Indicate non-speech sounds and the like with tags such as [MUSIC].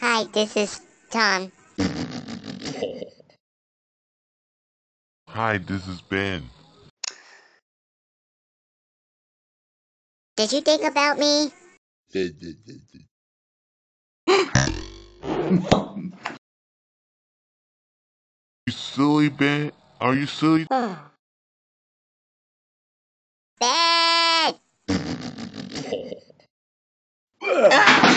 Hi, this is Tom. Hi, this is Ben. Did you think about me? You silly Ben? Are you silly? Ben! [LAUGHS]